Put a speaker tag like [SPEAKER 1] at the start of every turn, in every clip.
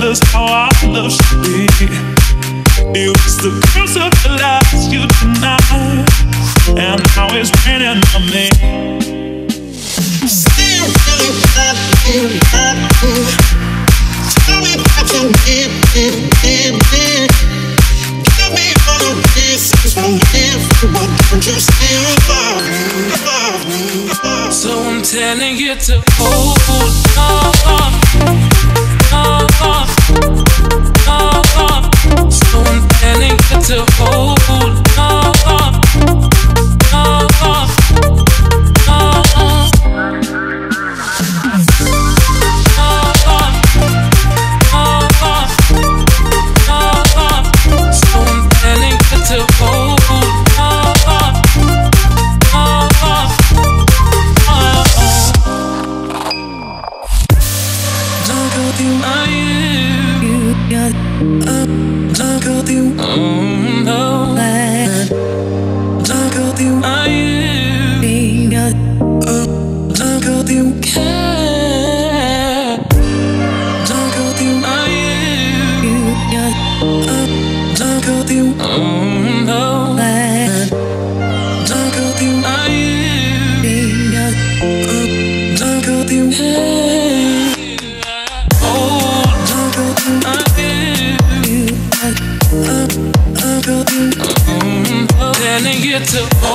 [SPEAKER 1] tell us how our love should be. It was the curse of the last you tonight, and now it's raining on me.
[SPEAKER 2] Say you really love me, love me. Tell me what you need, need, need, need. Give me all the pieces from me. Why don't you still love me, love me, love me?
[SPEAKER 1] So I'm telling you to hold on. on, you. Don't go through. Oh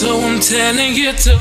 [SPEAKER 1] So I'm telling you to.